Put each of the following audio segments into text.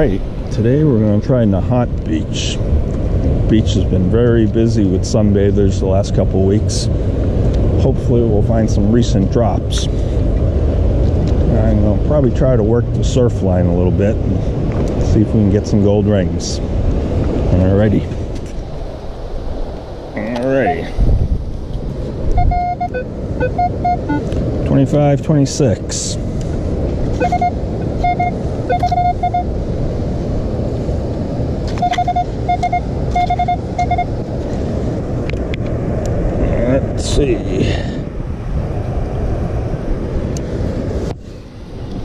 Today we're going to try Nahant Beach. Beach has been very busy with sunbathers the last couple weeks. Hopefully we'll find some recent drops. And I'll probably try to work the surf line a little bit and see if we can get some gold rings. Alrighty. Alrighty. 25, 26. Let's see.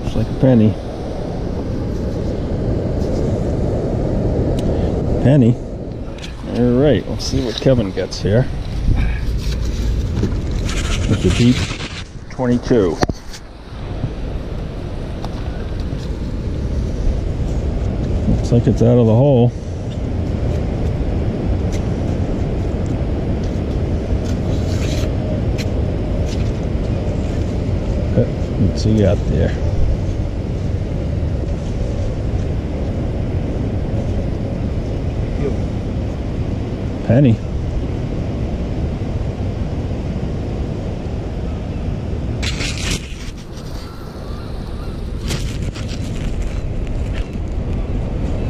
Looks like a penny. Penny. All right, let's see what Kevin gets here. A deep 22. Looks like it's out of the hole. What's he got there? Penny.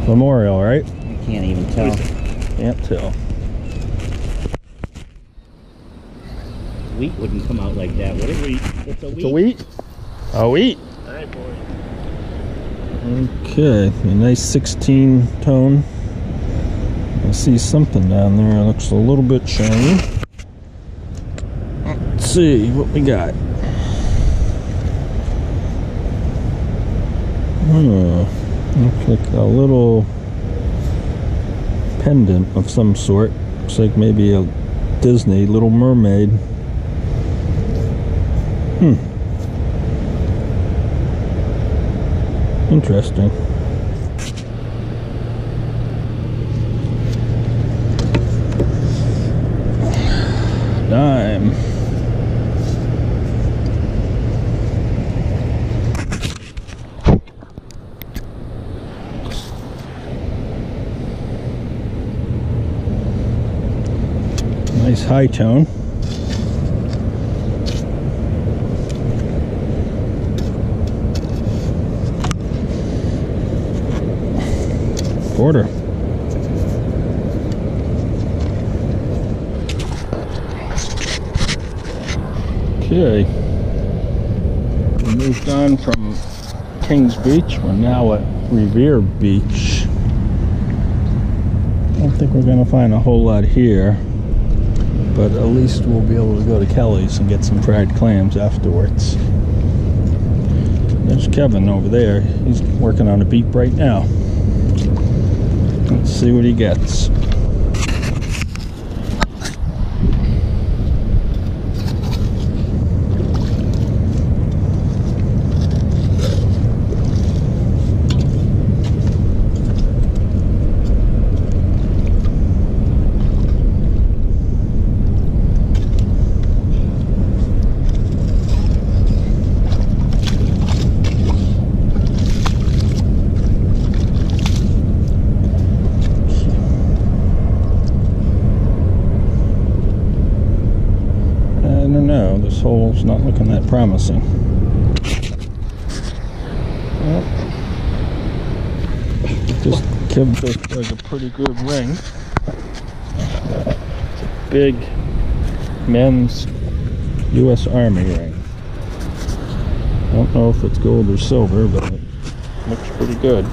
Memorial, right? You can't even tell. Can't tell. Wheat wouldn't come out like that, would it? Wheat. It's a wheat. It's a wheat. All right, boy. Okay, a nice 16 tone. I see something down there. It looks a little bit shiny. Let's see what we got. Hmm. Looks like a little pendant of some sort. Looks like maybe a Disney Little Mermaid. Hmm. Interesting. Dime. Nice high tone. Quarter. Okay. We moved on from Kings Beach. We're now at Revere Beach. I don't think we're going to find a whole lot here, but at least we'll be able to go to Kelly's and get some fried clams afterwards. There's Kevin over there. He's working on a beep right now. Let's see what he gets. I don't know. This hole's not looking that promising. Well, this Kev just does a pretty good ring. It's a big men's U.S. Army ring. I don't know if it's gold or silver, but it looks pretty good.